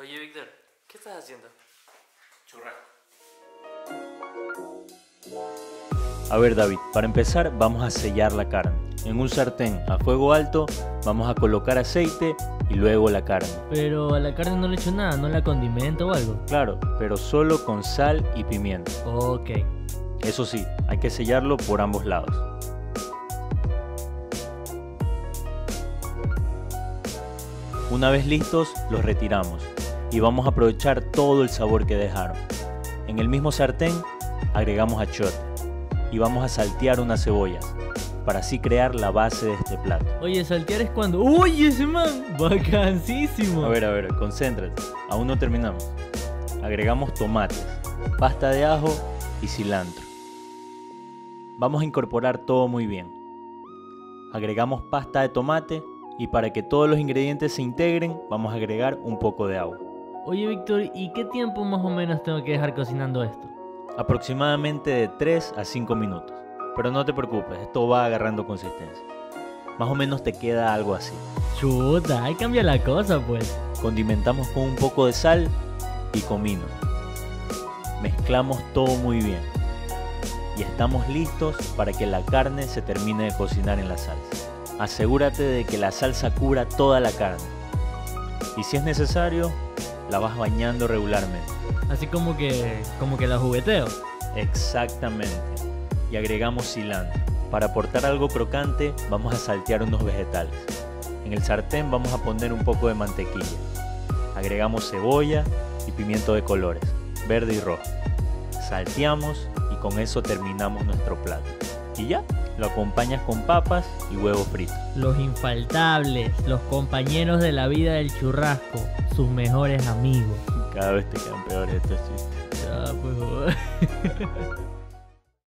Oye, Víctor, ¿qué estás haciendo? Churrasco. A ver David, para empezar vamos a sellar la carne. En un sartén a fuego alto vamos a colocar aceite y luego la carne. Pero a la carne no le echo nada, no la condimento o algo. Claro, pero solo con sal y pimienta. Ok. Eso sí, hay que sellarlo por ambos lados. Una vez listos, los retiramos y vamos a aprovechar todo el sabor que dejaron. En el mismo sartén agregamos achiote y vamos a saltear unas cebollas para así crear la base de este plato. Oye, saltear es cuando. ¡Uy, ese man! ¡Vacancísimo! A ver, a ver, concéntrate. Aún no terminamos. Agregamos tomates, pasta de ajo y cilantro. Vamos a incorporar todo muy bien. Agregamos pasta de tomate y para que todos los ingredientes se integren vamos a agregar un poco de agua. Oye, Víctor, ¿y qué tiempo más o menos tengo que dejar cocinando esto? Aproximadamente de 3 a 5 minutos. Pero no te preocupes, esto va agarrando consistencia. Más o menos te queda algo así. Chuta, ahí cambia la cosa, pues. Condimentamos con un poco de sal y comino. Mezclamos todo muy bien. Y estamos listos para que la carne se termine de cocinar en la salsa. Asegúrate de que la salsa cubra toda la carne. Y si es necesario, la vas bañando regularmente. Así como que. como que la jugueteo. Exactamente. Y agregamos cilantro. Para aportar algo crocante, vamos a saltear unos vegetales. En el sartén vamos a poner un poco de mantequilla. Agregamos cebolla y pimiento de colores, verde y rojo. Salteamos y con eso terminamos nuestro plato. Y ya, lo acompañas con papas y huevos fritos. Los infaltables, los compañeros de la vida del churrasco, sus mejores amigos. Cada vez te quedan peores estos chistes. Ya, pues.